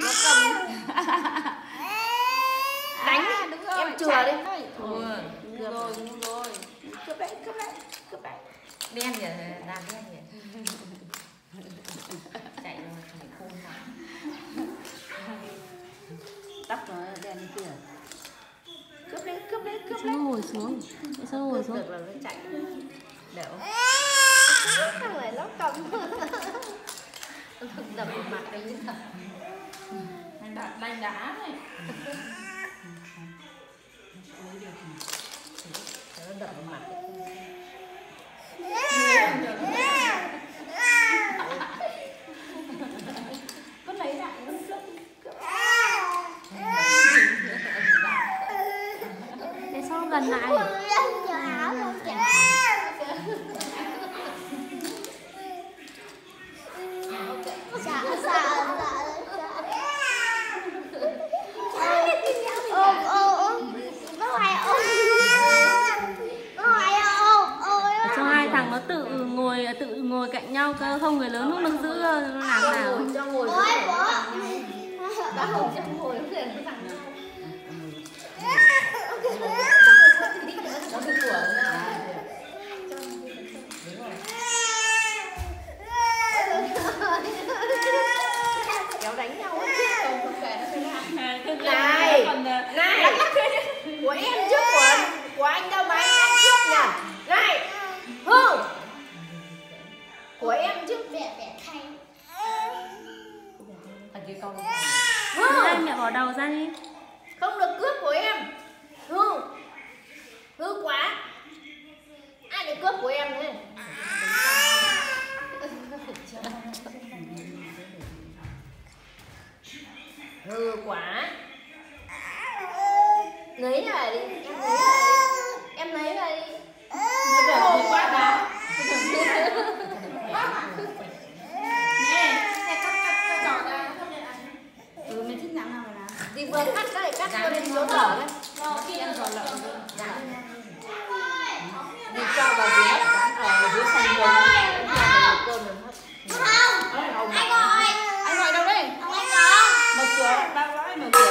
nó cầm. Đánh À, đúng rồi, em chừa đi. Ừ, ngu rồi ngu rồi. cướp đấy cướp đấy cướp đấy. Đen nhỉ làm đen nhỉ chạy rồi phải khôn vào. Tóc nó đen kia. Cướp đấy cướp đấy cướp sao đấy. nó ngồi xuống? Sao nó ngồi xuống? được là nó chạy. Đểu không phải nó cầm đập vào mặt đấy anh đặt lanh đá này. Nó đập vào mặt có lấy lại nó flop tại sao nó gần lại? Em chờ thằng nó tự ngồi tự ngồi cạnh nhau cơ không người lớn lúc nó giữ nó làm nào. Cho ngồi xuống bố em trước mẹ mẹ bỏ đầu ra đi không được cướp của em. Hương hư quá. Ai lại cướp của em thế? Hư quá. Lấy lại đi. Em lấy lại đi em lấy lại đi nó đổ quá đá nè nè cắt cắt cắt giỏ ra không nhận ăn Ừ, mày thích làm nào mà làm thì vừa cắt cái cắt cho đến chỗ thở đấy. nó kia ăn giỏ lợn đi cho vào dưới ở dưới sàn đường em làm một cơm rồi hết không. Anh ơi anh gọi đâu đây? Ông anh ơi mở cửa ba gõ mở cửa.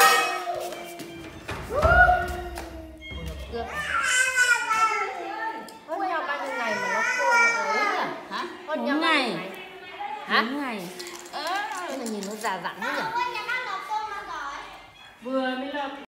Hôn nhau bao nhiêu ngày mà nó khô nó ấy nhỉ? Hả? Nhau nhiêu ngày. hả bốn ngày. Thế mà nhìn nó già dặn thế nhỉ vừa mới là